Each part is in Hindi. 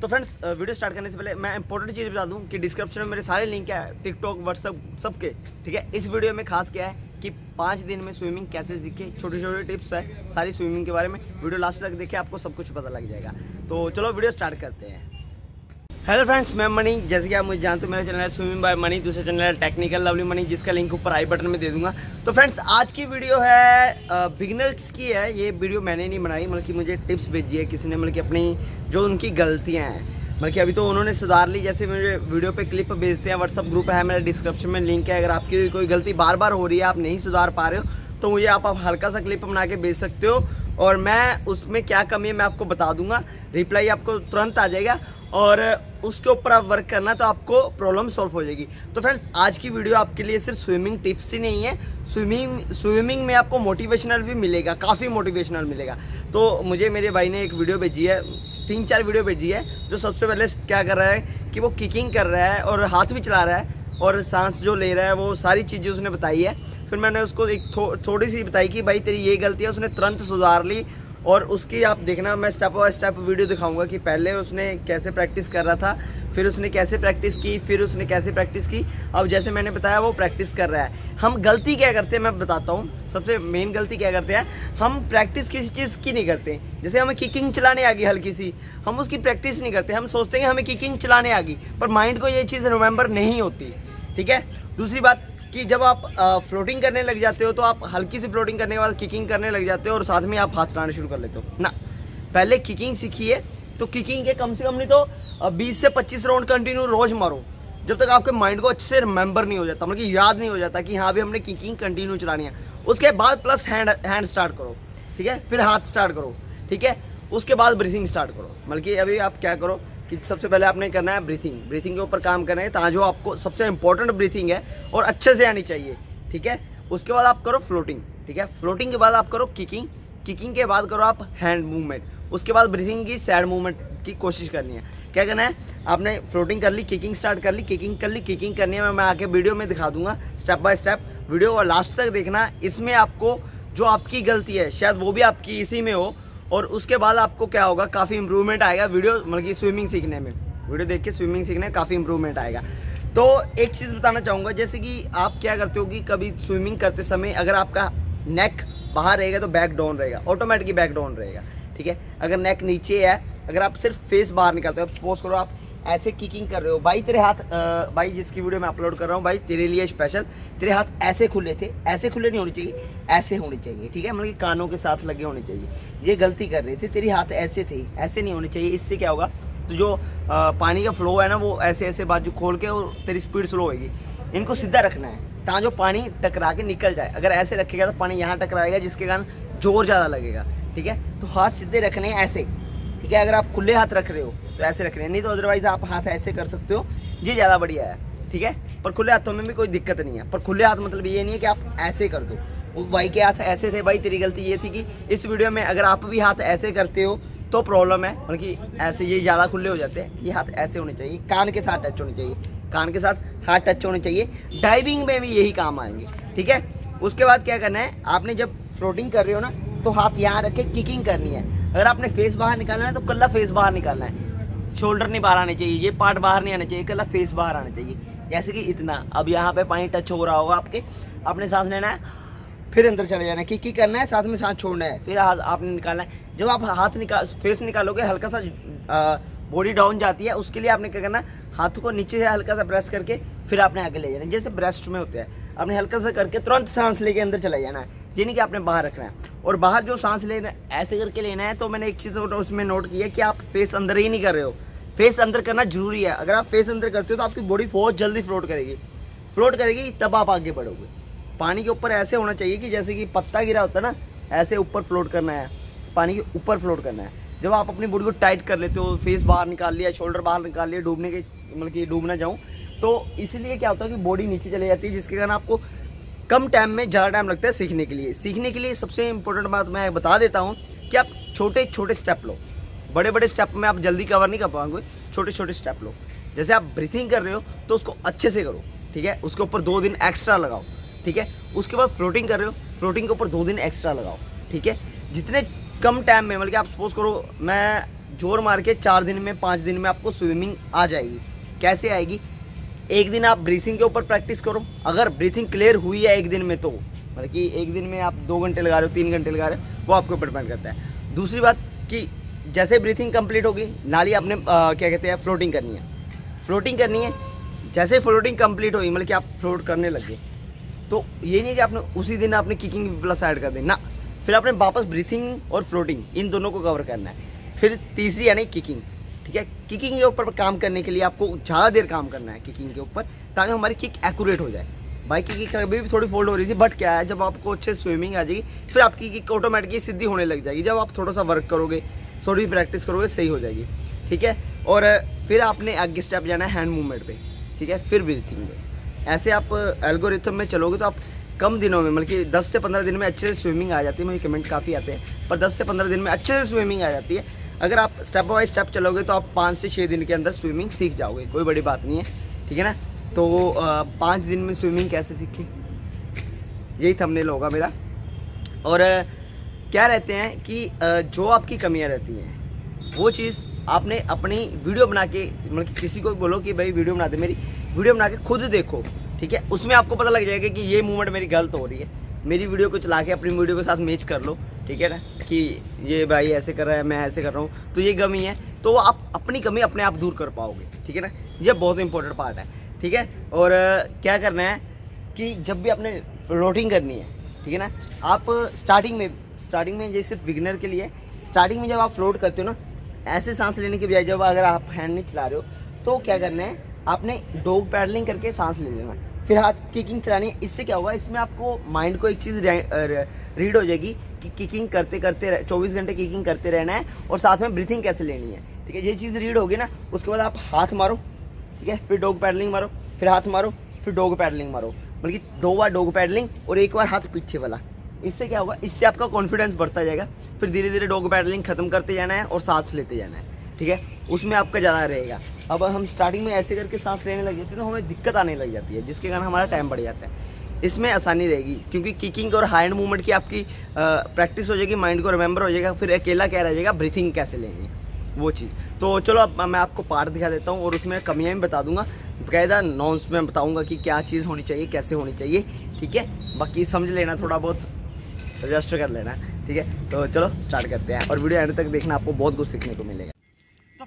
तो फ्रेंड्स वीडियो स्टार्ट करने से पहले मैं इंपॉर्टेंट चीज़ बता दूँ कि डिस्क्रिप्शन में मेरे सारे लिंक है टिकटॉक व्हाट्सअप सबके, ठीक है? इस वीडियो में खास क्या है कि पाँच दिन में स्विमिंग कैसे सीखे छोटे छोटे टिप्स है, सारी स्विमिंग के बारे में। वीडियो लास्ट तक देखे, आपको सब कुछ पता लग जाएगा। तो चलो वीडियो स्टार्ट करते हैं। हेलो फ्रेंड्स मैं मनी जैसे कि आप मुझे जानते हो मेरा चैनल है स्विमिंग बाय मनी दूसरा चैनल है टेक्निकल लवली मनी जिसका लिंक ऊपर आई बटन में दे दूँगा। तो फ्रेंड्स आज की वीडियो है बिगनर्स की है। ये वीडियो मैंने नहीं बनाई मतलब कि मुझे टिप्स भेजी है किसी ने मतलब कि अपनी जो उनकी गलतियाँ हैं। मतलब कि अभी तो उन्होंने सुधार ली जैसे मुझे वीडियो पे क्लिप भेजते हैं व्हाट्सअप ग्रुप है मेरे डिस्क्रिप्शन में लिंक है। अगर आपकी कोई गलती बार बार हो रही है आप नहीं सुधार पा रहे हो तो मुझे आप, आप हल्का सा क्लिप बना के भेज सकते हो। और मैं उसमें क्या कमी है मैं आपको बता दूँगा। रिप्लाई आपको तुरंत आ जाएगा। और उसके ऊपर आप वर्क करना तो आपको प्रॉब्लम सॉल्व हो जाएगी। तो फ्रेंड्स आज की वीडियो आपके लिए सिर्फ़ स्विमिंग टिप्स ही नहीं है। स्विमिंग स्विमिंग में आपको मोटिवेशनल भी मिलेगा काफ़ी मोटिवेशनल मिलेगा। तो मुझे मेरे भाई ने एक वीडियो भेजी है तीन चार वीडियो भेजी है जो सबसे पहले क्या कर रहा है कि वो किकिंग कर रहा है और हाथ भी चला रहा है और सांस जो ले रहा है वो सारी चीज़ें उसने बताई है। फिर मैंने उसको एक थो, थोड़ी सी बताई कि भाई तेरी ये गलती है उसने तुरंत सुधार ली और उसकी आप देखना, मैं स्टेप बाय स्टेप वीडियो दिखाऊँगा कि पहले उसने कैसे प्रैक्टिस कर रहा था, फिर उसने कैसे प्रैक्टिस की, फिर उसने कैसे प्रैक्टिस की। अब जैसे मैंने बताया, वो प्रैक्टिस कर रहा है। हम गलती क्या करते हैं, मैं बताता हूँ। सबसे मेन गलती क्या करते हैं, हम प्रैक्टिस किसी चीज़ की नहीं करते। जैसे हमें किकिंग चलाने आ गई हल्की सी, हम उसकी प्रैक्टिस नहीं करते। हम सोचते हैं हमें किकिंग चलाने आ गई पर माइंड को ये चीज़ रिमेंबर नहीं होती। ठीक है? दूसरी बात कि जब आप फ्लोटिंग करने लग जाते हो तो आप हल्की सी फ्लोटिंग करने के बाद किकिंग करने लग जाते हो और साथ में आप हाथ चलाना शुरू कर लेते हो। ना, पहले किकिंग सीखिए तो किकिंग के कम से कम नहीं तो बीस से पच्चीस राउंड कंटिन्यू रोज मारो। जब तक आपके माइंड को अच्छे से रिमेंबर नहीं हो जाता मतलब कि याद नहीं हो जाता कि हाँ भी हमने किकिंग कंटिन्यू चलानी है। उसके बाद प्लस हैंड हैंड स्टार्ट करो, ठीक है? फिर हाथ स्टार्ट करो, ठीक है? उसके बाद ब्रीथिंग स्टार्ट करो। मतलब कि अभी आप क्या करो कि सबसे पहले आपने करना है ब्रीथिंग ब्रीथिंग के ऊपर काम करना है ताकि जो आपको सबसे इंपॉर्टेंट ब्रीथिंग है और अच्छे से आनी चाहिए, ठीक है? उसके बाद आप करो फ्लोटिंग ठीक है? फ्लोटिंग के बाद आप करो किकिंग किकिंग के बाद करो आप हैंड मूवमेंट उसके बाद ब्रीथिंग की सैड मूवमेंट की कोशिश करनी है। क्या करना है? आपने फ्लोटिंग कर ली किकिंग स्टार्ट कर ली किकिंग कर ली किकिंग करनी है। मैं आके वीडियो में दिखा दूँगा स्टेप बाय स्टेप वीडियो और लास्ट तक देखना। इसमें आपको जो आपकी गलती है, शायद वो भी आपकी इसी में हो और उसके बाद आपको क्या होगा, काफ़ी इंप्रूवमेंट आएगा वीडियो मतलब कि स्विमिंग सीखने में। वीडियो देख के स्विमिंग सीखने में काफ़ी इंप्रूवमेंट आएगा। तो एक चीज़ बताना चाहूँगा, जैसे कि आप क्या करते हो कि कभी स्विमिंग करते समय अगर आपका नेक बाहर रहेगा तो बैक डाउन रहेगा ऑटोमेटिकली बैक डाउन रहेगा, ठीक है? अगर नेक नीचे है, अगर आप सिर्फ़ फेस बाहर निकालते हो सपोज़ करो आप ऐसे किकिंग कर रहे हो। भाई तेरे हाथ आ, भाई जिसकी वीडियो मैं अपलोड कर रहा हूँ भाई तेरे लिए स्पेशल तेरे हाथ ऐसे खुले थे ऐसे खुले नहीं होने चाहिए ऐसे होने चाहिए ठीक है? मतलब कि कानों के साथ लगे होने चाहिए। ये गलती कर रहे थे तेरे हाथ ऐसे थे ऐसे नहीं होने चाहिए। इससे क्या होगा? तो जो आ, पानी का फ्लो है ना वो ऐसे ऐसे बाजू खोल के और तेरी स्पीड स्लो होगी इनको सीधा रखना है ताकि जो पानी टकरा के निकल जाए। अगर ऐसे रखेगा तो पानी यहाँ टकराएगा जिसके कारण ज़ोर ज़्यादा लगेगा ठीक है? तो हाथ सीधे रखने हैं ऐसे ठीक है? अगर आप खुले हाथ रख रहे हो तो ऐसे रख रहे हैं। नहीं तो अदरवाइज़ आप हाथ ऐसे कर सकते हो। ये ज़्यादा बढ़िया है, ठीक है? पर खुले हाथों में भी कोई दिक्कत नहीं है। पर खुले हाथ मतलब ये नहीं है कि आप ऐसे कर दो। वो भाई के हाथ ऐसे थे, भाई तेरी गलती ये थी कि इस वीडियो में अगर आप भी हाथ ऐसे करते हो तो प्रॉब्लम है। मतलब कि ऐसे ये ज़्यादा खुले हो जाते हैं। ये हाथ ऐसे होने चाहिए। कान के साथ टच होने चाहिए। कान के साथ हाथ टच होने चाहिए। डाइविंग में भी यही काम आएँगे, ठीक है? उसके बाद क्या करना है? आपने जब फ्लोटिंग कर रहे हो ना तो हाथ यहाँ रख किकिंग करनी है। अगर आपने फेस बाहर निकालना है तो कल्ला फेस बाहर निकालना है। शोल्डर नहीं बाहर आने चाहिए, ये पार्ट बाहर नहीं आना चाहिए कल्ला फेस बाहर आना चाहिए। जैसे कि इतना। अब यहाँ पे पानी टच हो रहा होगा आपके। आपने सांस लेना है, फिर अंदर चले जाना है। कि करना है, साथ में सांस छोड़ना है। फिर हाथ आपने निकालना है। जब आप हाथ निकाल फेस निकालोगे, हल्का सा बॉडी डाउन जाती है। उसके लिए आपने क्या करना हाथ को नीचे से हल्का सा प्रेस करके, फिर आपने आगे ले जाना है। जैसे ब्रेस्ट में होता है। आपने हल्का सा करके तुरंत सांस लेके अंदर चला जाना है। ये नहीं कि आपने बाहर रखना है। और बाहर जो सांस लेना ऐसे करके लेना है तो मैंने एक चीज़ उसमें नोट की है कि आप फेस अंदर ही नहीं कर रहे हो। फेस अंदर करना ज़रूरी है। अगर आप फेस अंदर करते हो तो आपकी बॉडी बहुत जल्दी फ्लोट करेगी। फ्लोट करेगी, तब आप आगे बढ़ोगे। पानी के ऊपर ऐसे होना चाहिए कि जैसे कि पत्ता गिरा होता है ना, ऐसे ऊपर फ्लोट करना है। पानी के ऊपर फ्लोट करना है। जब आप अपनी बॉडी को टाइट कर लेते हो फेस बाहर निकाल लिया शोल्डर बाहर निकाल लिया, डूबने के मतलब कि डूबना जाऊँ तो इसलिए क्या होता है कि बॉडी नीचे चले जाती है, जिसके कारण आपको कम टाइम में ज़्यादा टाइम लगता है सीखने के लिए। सीखने के लिए सबसे इम्पोर्टेंट बात मैं बता देता हूँ कि आप छोटे छोटे स्टेप लो। बड़े बड़े स्टेप में आप जल्दी कवर नहीं कर पाओगे छोटे छोटे स्टेप लो। जैसे आप ब्रीथिंग कर रहे हो तो उसको अच्छे से करो, ठीक है? उसके ऊपर दो दिन एक्स्ट्रा लगाओ, ठीक है? उसके बाद फ्लोटिंग कर रहे हो फ्लोटिंग के ऊपर दो दिन एक्स्ट्रा लगाओ, ठीक है? जितने कम टाइम में मतलब कि आप सपोज़ करो, मैं ज़ोर मार के चार दिन में, पाँच दिन में आपको स्विमिंग आ जाएगी। कैसे आएगी? एक दिन आप ब्रीथिंग के ऊपर प्रैक्टिस करो। अगर ब्रीथिंग क्लियर हुई है एक दिन में तो मतलब कि एक दिन में आप दो घंटे लगा रहे हो तीन घंटे लगा रहे हो वो आपके ऊपर डिपेंड करता है। दूसरी बात कि जैसे ब्रीथिंग कंप्लीट होगी नाली आपने आ, क्या कहते हैं फ्लोटिंग करनी है। फ्लोटिंग करनी है जैसे फ्लोटिंग कंप्लीट होगी मतलब कि आप फ्लोट करने लगे तो ये नहीं है कि आपने उसी दिन आपने किकिंग प्लस ऐड कर दी ना फिर आपने वापस ब्रीथिंग और फ्लोटिंग इन दोनों को कवर करना है। फिर तीसरी यानी किकिंग ठीक है? किकिंग के ऊपर काम करने के लिए आपको ज़्यादा देर काम करना है किकिंग के ऊपर, ताकि हमारी किक एक्यूरेट हो जाए। बाइक की किक अभी भी थोड़ी फोल्ड हो रही थी बट क्या है, जब आपको अच्छे स्विमिंग आ जाएगी, फिर आपकी किक ऑटोमेटिकली सीधी होने लग जाएगी। जब आप थोड़ा सा वर्क करोगे, थोड़ी प्रैक्टिस करोगे, सही हो जाएगी। ठीक है? और, फिर आपने आगे स्टेप जाना है हैंड मूवमेंट पे। ठीक है? फिर ब्रीथिंग पे ऐसे आप एल्गोरिथम में चलोगे तो आप कम दिनों में मतलब कि 10 से 15 दिन में अच्छे से स्विमिंग आ जाती है। मुझे कमेंट काफ़ी आते हैं। पर 10 से 15 दिन में अच्छे से स्विमिंग आ जाती है। अगर आप स्टेप बाई स्टेप चलोगे तो आप पाँच से छः दिन के अंदर स्विमिंग सीख जाओगे, कोई बड़ी बात नहीं है, ठीक है ना? तो पाँच दिन में स्विमिंग कैसे सीखी? यही थंबनेल होगा मेरा। और क्या रहते हैं कि जो आपकी कमियाँ रहती हैं, वो चीज़ आपने अपनी वीडियो बना के मतलब कि किसी को बोलो कि भाई वीडियो बना दे मेरी वीडियो बना के खुद देखो, ठीक है? उसमें आपको पता लग जाएगा कि ये मूवमेंट मेरी गलत हो रही है। मेरी वीडियो को चला के अपनी वीडियो के साथ मैच कर लो। ठीक है ना? कि ये भाई ऐसे कर रहा है, मैं ऐसे कर रहा हूँ। तो ये कमी है तो आप अपनी कमी अपने आप दूर कर पाओगे, ठीक है ना? ये बहुत इंपॉर्टेंट पार्ट है, ठीक है? और क्या करना है कि जब भी आपने रोटिंग करनी है, ठीक है ना? आप स्टार्टिंग में स्टार्टिंग में ये सिर्फ़ बिगनर के लिए स्टार्टिंग में जब आप फ्लोट करते हो ना, ऐसे सांस लेने के बजाय जब अगर आप हैंड नहीं चला रहे हो तो क्या करना है, आपने डोग पैडलिंग करके सांस ले लेना। फिर हाथ किकिंग चलानी है, इससे क्या होगा, इसमें आपको माइंड को एक चीज़ रीड हो जाएगी किकिंग करते करते चौबीस घंटे किकिंग करते रहना है और साथ में ब्रीथिंग कैसे लेनी है। ठीक है, ये चीज़ रीड होगी ना, उसके बाद आप हाथ मारो, ठीक है, फिर डोग पैडलिंग मारो, फिर हाथ मारो, फिर डोग पैडलिंग मारो। बल्कि दो बार डोग पैडलिंग और एक बार हाथ पीछे वाला। इससे क्या होगा? इससे आपका कॉन्फिडेंस बढ़ता जाएगा। फिर धीरे धीरे डोग पैडलिंग खत्म करते जाना है और सांस लेते जाना है। ठीक है, उसमें आपका ज़्यादा रहेगा। अब हम स्टार्टिंग में ऐसे करके सांस लेने लग जाते हैं तो हमें दिक्कत आने लग जाती है, जिसके कारण हमारा टाइम बढ़ जाता है। इसमें आसानी रहेगी, क्योंकि किकिंग और हैंड मूवमेंट की आपकी प्रैक्टिस हो जाएगी माइंड को रिमेंबर हो जाएगा, फिर अकेला क्या रह जाएगा ब्रीथिंग कैसे लेनी है, वो चीज़। तो चलो अब मैं आपको पार्ट दिखा देता हूँ और उसमें कमियाँ भी बता दूँगा। बाकायदा नॉन्स में बताऊँगा कि क्या चीज़ होनी चाहिए, कैसे होनी चाहिए, ठीक है? बाकी समझ लेना, थोड़ा बहुत रजिस्टर कर लेना, ठीक है? तो चलो स्टार्ट करते हैं। और वीडियो एंड तक देखना, आपको बहुत कुछ सीखने को मिलेगा।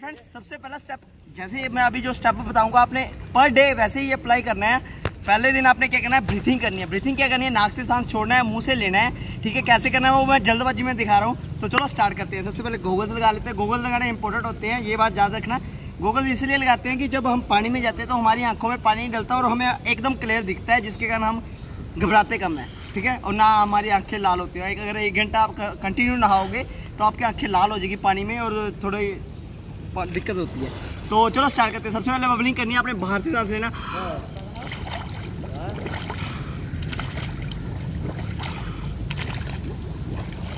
फ्रेंड्स सबसे पहला स्टेप जैसे मैं अभी जो स्टेप बताऊँगा आपने पर डे वैसे ही अप्लाई करना है। पहले दिन आपने क्या करना है? ब्रीथिंग करनी है। ब्रीथिंग क्या करनी है? नाक से सांस छोड़ना है, मुँह से लेना है। ठीक है? कैसे करना है वो मैं जल्दबाजी में दिखा रहा हूँ। तो चलो स्टार्ट करते हैं। सबसे पहले गोगल्स लगा लेते हैं। गोगल लगाना इंपॉर्टेंट होते हैं, ये बात याद रखना। गोगल इसलिए लगाते हैं कि जब हम पानी में जाते हैं तो हमारी आँखों में पानी नहीं डलता और हमें एकदम क्लियर दिखता है, जिसके कारण हम घबराते कम है। ठीक है? और ना हमारी आँखें लाल होती है। अगर एक घंटा आप कंटिन्यू नहाओगे तो आपकी आँखें लाल हो जाएगी पानी में और थोड़ी दिक्कत होती है। तो चलो स्टार्ट करते हैं। सबसे पहले बबलिंग करनी है, आपने बाहर से सांस लेना।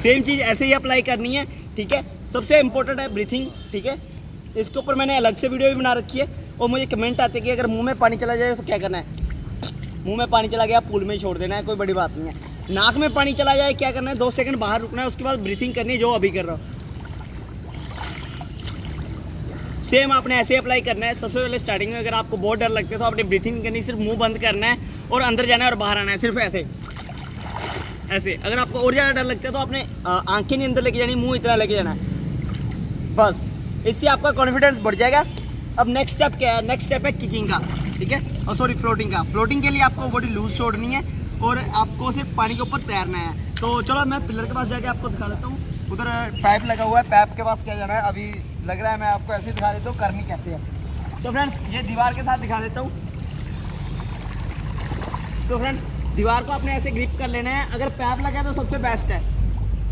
सेम चीज़ ऐसे ही अप्लाई करनी है, ठीक है? सबसे इंपॉर्टेंट है ब्रीथिंग ठीक है? इसके ऊपर मैंने अलग से वीडियो भी बना रखी है और मुझे कमेंट आते कि अगर मुँह में पानी चला जाए तो क्या करना है? मुँह में पानी चला गया पूल में छोड़ देना है, कोई बड़ी बात नहीं है। नाक में पानी चला जाए, क्या करना है? दो सेकंड बाहर रुकना है, उसके बाद ब्रीथिंग करनी है, जो अभी कर रहा हूँ। सेम आपने ऐसे अप्लाई करना है। सबसे पहले स्टार्टिंग में अगर आपको बहुत डर लगता है तो आपने ब्रीथिंग करनी, सिर्फ़ मुँह बंद करना है और अंदर जाना है और बाहर आना है, सिर्फ़ ऐसे। ऐसे। अगर आपको और ज़्यादा डर लगता है तो आपने आँखें नहीं अंदर लेके जानी, मुँह इतना लेके जाना है। बस। इससे आपका कॉन्फिडेंस बढ़ जाएगा। अब नेक्स्ट स्टेप क्या है? नेक्स्ट स्टेप है किकिंग का। ठीक है? और सॉरी फ्लोटिंग का। फ्लोटिंग के लिए आपको बॉडी लूज छोड़नी है और आपको सिर्फ़ पानी के ऊपर तैरना है। तो चलो, मैं पिलर के पास जाके आपको दिखा देता हूँ। उधर पाइप लगा हुआ है। पाइप के पास क्या जाना है? अभी लग रहा है मैं आपको ऐसे दिखा देता हूँ करनी कैसे है। तो फ्रेंड्स ये दीवार के साथ दिखा देता हूँ। तो फ्रेंड्स दीवार को आपने ऐसे ग्रिप कर लेना है। अगर पैप लगा तो सबसे बेस्ट है।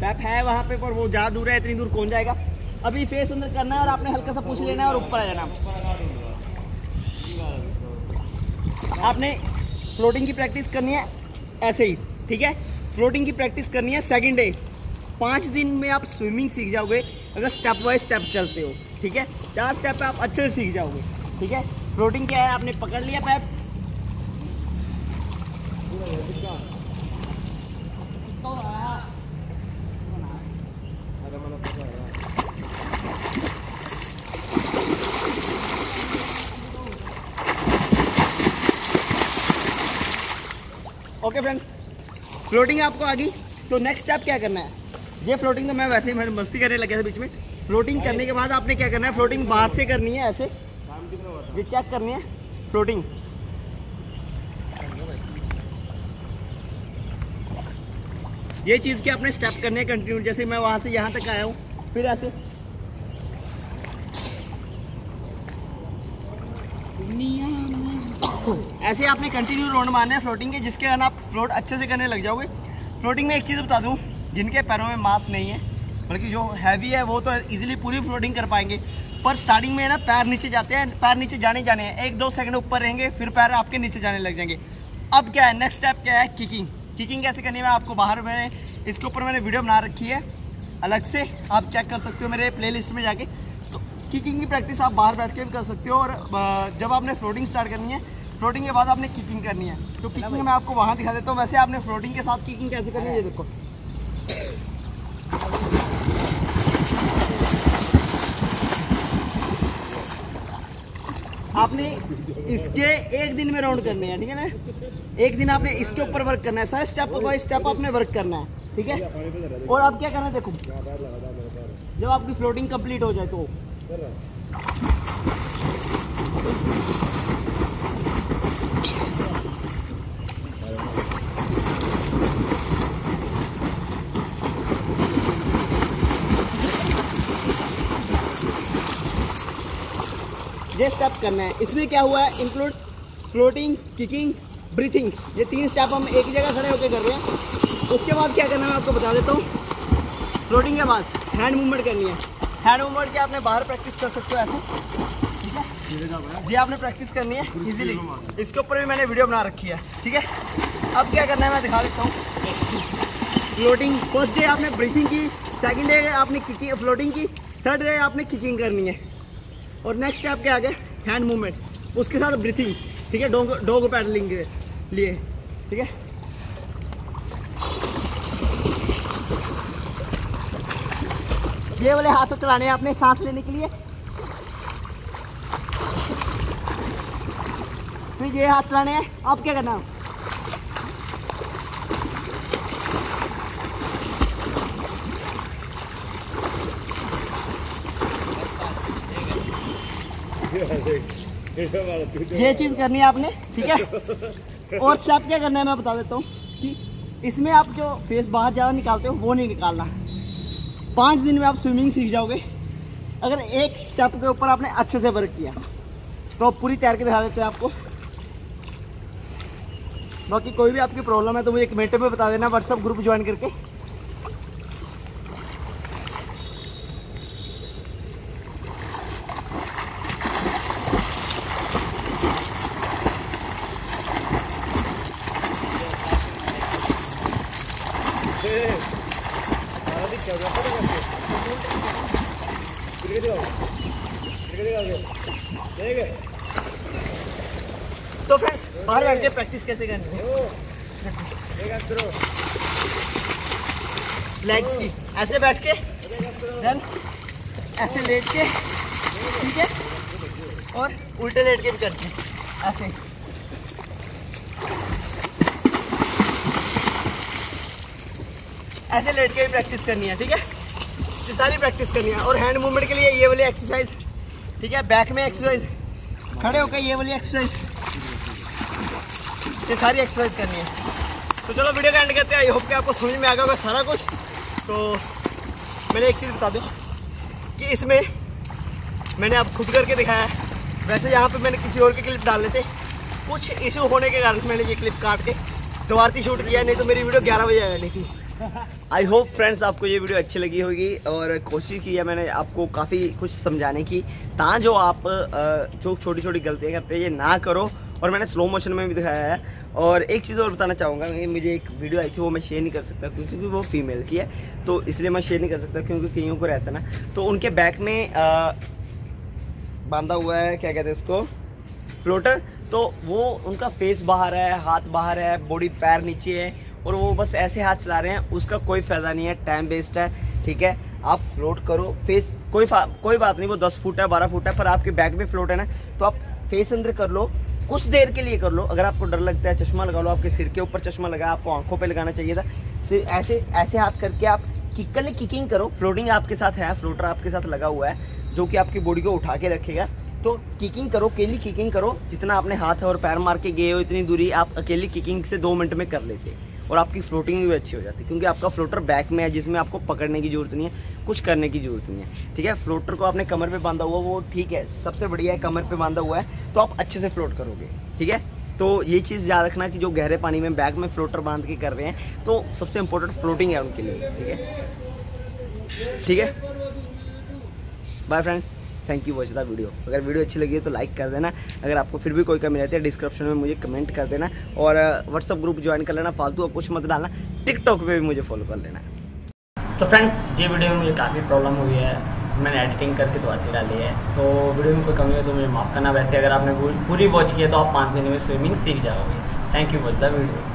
पैप है वहाँ पे, पर वो ज़्यादा दूर है, इतनी दूर कौन जाएगा? अभी फेस अंदर करना है और आपने हल्का सा पूछ लेना है और ऊपर आ जाना। आपने फ्लोटिंग की प्रैक्टिस करनी है, ऐसे ही, ठीक है? फ्लोटिंग की प्रैक्टिस करनी है सेकेंड डे पाँच दिन में आप स्विमिंग सीख जाओगे, अगर स्टेप बाय स्टेप चलते हो, ठीक है? चार स्टेप आप अच्छे से सीख जाओगे, ठीक है? फ्लोटिंग क्या है? आपने पकड़ लिया पैप ओके फ्रेंड्स फ्लोटिंग आपको आ गई तो नेक्स्ट स्टेप क्या करना है? ये फ्लोटिंग तो मैं वैसे ही मेरी मस्ती करने लगे थे बीच में। फ्लोटिंग करने के बाद आपने क्या करना है? फ्लोटिंग बाहर से करनी है ऐसे। ये चेक करनी है। फ्लोटिंग ये चीज़ के अपने स्टेप करने हैं कंटिन्यू जैसे मैं वहाँ से यहाँ तक आया हूँ फिर ऐसे। ऐसे आपने कंटिन्यू राउंड मारना है फ्लोटिंग के जिसके कारण आप फ्लोट अच्छे से करने लग जाओगे। फ्लोटिंग में एक चीज़ बता दूँ। जिनके पैरों में मास नहीं है बल्कि जो हैवी है वो तो इजीली पूरी फ्लोटिंग कर पाएँगे। पर स्टार्टिंग में ना पैर नीचे जाते हैं पैर नीचे जाने जाने हैं। एक दो सेकंड ऊपर रहेंगे फिर पैर आपके नीचे जाने लग जाएँगे। अब क्या है नेक्स्ट स्टेप क्या है? किकिंग किकिंग कैसे करनी है मैं आपको बाहर मैंने इसके ऊपर मैंने वीडियो बना रखी है। अलग से आप चेक कर सकते हो मेरे प्ले में जाके। तो किकिंग की प्रैक्टिस आप बाहर बैठ के भी कर सकते हो और जब आपने फ्लोटिंग स्टार्ट करनी है फ्लोटिंग के बाद आपने किकिंग करनी है। तो किकिंग मैं आपको वहाँ दिखा देता हूँ। वैसे आपने फ्लोटिंग के साथ किकिंग कैसे करनी है ये देखो। आपने इसके एक दिन में राउंड करने हैं, ठीक है ना? एक दिन आपने इसके ऊपर वर्क करना है, सारे स्टेप बाई स्टेप आपने वर्क करना है, ठीक है? और आप क्या करना है, देखो। जब आपकी फ्लोटिंग कंप्लीट हो जाए तो। ये स्टेप करना है। इसमें क्या हुआ है? इंक्लूड फ्लोटिंग किकिंग ब्रीथिंग ये तीन स्टेप हम एक ही जगह खड़े होकर कर रहे हैं। उसके बाद क्या करना है? मैं आपको बता देता हूँ। फ्लोटिंग के बाद हैंड मूवमेंट करनी है। हैंड मूवमेंट की आपने बाहर प्रैक्टिस कर सकते हो ऐसे? ठीक है? जी, आपने प्रैक्टिस करनी है इजीली इसके ऊपर भी मैंने वीडियो बना रखी है। ठीक है? अब क्या करना है? मैं दिखा देता हूँ। फ्लोटिंग फ़र्स्ट डे आपने ब्रीथिंग की सेकंड डे आपने किकिंग फ्लोटिंग की थर्ड डे आपने किकिंग करनी है। और नेक्स्ट स्टेप क्या आ गया हैंड मूवमेंट उसके साथ ब्रीथिंग ठीक है? डोग डोग पैडलिंग के लिए. ठीक है? ये वाले हाथों चलाने हैं आपने सांस लेने के लिए। फिर ये हाथ चलाने हैं। आप क्या करना? है ये चीज़ करनी है आपने, ठीक है? और स्टेप क्या करना है मैं बता देता हूँ कि इसमें आप जो फेस बाहर ज़्यादा निकालते हो, वो नहीं निकालना। पाँच दिन में आप स्विमिंग सीख जाओगे। अगर एक स्टेप के ऊपर आपने अच्छे से वर्क किया तो पूरी तैयार के दिखा देते हैं आपको। बाकी कोई भी आपकी प्रॉब्लम है तो मुझे एक मिनट में बता देना व्हाट्सअप ग्रुप ज्वाइन करके। तो फ्रेंड्स बाहर बैठ के प्रैक्टिस कैसे करनी है? लेग्स की। ऐसे बैठ के देन ऐसे लेट के ठीक है? और उल्टे लेट के भी करते हैं। ऐसे ऐसे लेट के भी प्रैक्टिस करनी है ठीक है? ये सारी प्रैक्टिस करनी है। और हैंड मूवमेंट के लिए ये वाली एक्सरसाइज ठीक है बैक में एक्सरसाइज खड़े होकर ये वाली एक्सरसाइज ये सारी एक्सरसाइज करनी है। तो चलो वीडियो का एंड करते हैं। आई होप कि आपको समझ में आ गया होगा सारा कुछ। तो मैंने एक चीज़ बता दूँ कि इसमें मैंने आप खुद करके दिखाया है। वैसे यहाँ पे मैंने किसी और के क्लिप डाले थे। कुछ इशू होने के कारण मैंने ये क्लिप काट के दोबारा शूट किया, नहीं तो मेरी वीडियो ग्यारह बजे आ थी। आई होप फ्रेंड्स आपको ये वीडियो अच्छी लगी होगी और कोशिश की है मैंने आपको काफ़ी कुछ समझाने की ता जो आप जो छोटी छोटी गलतियाँ करते हैं, ये ना करो। और मैंने स्लो मोशन में भी दिखाया है। और एक चीज़ और बताना चाहूँगा कि मुझे एक वीडियो आई थी, वो मैं शेयर नहीं कर सकता क्योंकि वो फीमेल की है तो इसलिए मैं शेयर नहीं कर सकता क्योंकि कईयों को रहता ना। तो उनके बैक में बांधा हुआ है, क्या कहते हैं उसको? फ्लोटर तो वो, उनका फेस बाहर है, हाथ बाहर है बॉडी पैर नीचे है। और वो बस ऐसे हाथ चला रहे हैं, उसका कोई फ़ायदा नहीं है टाइम वेस्ट है, ठीक है? आप फ्लोट करो फेस कोई कोई बात नहीं, वो दस फुट है, बारह फुट है, पर आपके बैक में फ्लोट है ना तो आप फेस अंदर कर लो, कुछ देर के लिए कर लो, अगर आपको डर लगता है, चश्मा लगा लो, आपके सिर के ऊपर चश्मा लगा, आपको आँखों पे लगाना चाहिए था सिर्फ़ ऐसे ऐसे हाथ करके आप किक कर किकिंग करो फ्लोटिंग आपके साथ है फ्लोटर आपके साथ लगा हुआ है, जो कि आपकी बॉडी को उठा के रखेगा तो किकिंग करो अकेली किकिंग करो, जितना आपने हाथ और पैर मार के गए हो, इतनी दूरी आप अकेली किकिंग से दो मिनट में कर लेते। और आपकी फ्लोटिंग भी अच्छी हो जाती है, क्योंकि आपका फ्लोटर बैक में है, जिसमें आपको पकड़ने की ज़रूरत नहीं है, कुछ करने की ज़रूरत नहीं है, ठीक है? फ्लोटर को आपने कमर पे बांधा हुआ, वो ठीक है, सबसे बढ़िया है, कमर पे बांधा हुआ है तो आप अच्छे से फ्लोट करोगे, ठीक है? तो ये चीज़ याद रखना कि जो गहरे पानी में बैग में फ्लोटर बाँध के कर रहे हैं तो सबसे इंपॉर्टेंट फ्लोटिंग है उनके लिए, ठीक है? ठीक है? Bye friends thank you watch the video अगर वीडियो अच्छी लगी है तो लाइक कर देना। अगर आपको फिर भी कोई कमी रहती है डिस्क्रिप्शन में मुझे कमेंट कर देना। और व्हाट्सअप ग्रुप ज्वाइन कर लेना। फालतू और कुछ मत डालना। टिकटॉक पे भी मुझे फॉलो कर लेना। तो फ्रेंड्स ये वीडियो में मुझे काफ़ी प्रॉब्लम हुई है। मैंने एडिटिंग करके आती डाली है। तो वीडियो में कोई कमी हो तो मुझे माफ़ करना। वैसे अगर आपने पूरी वॉच किया तो आप पाँच दिन में स्विमिंग सीख जाओगे। Thank you watch the video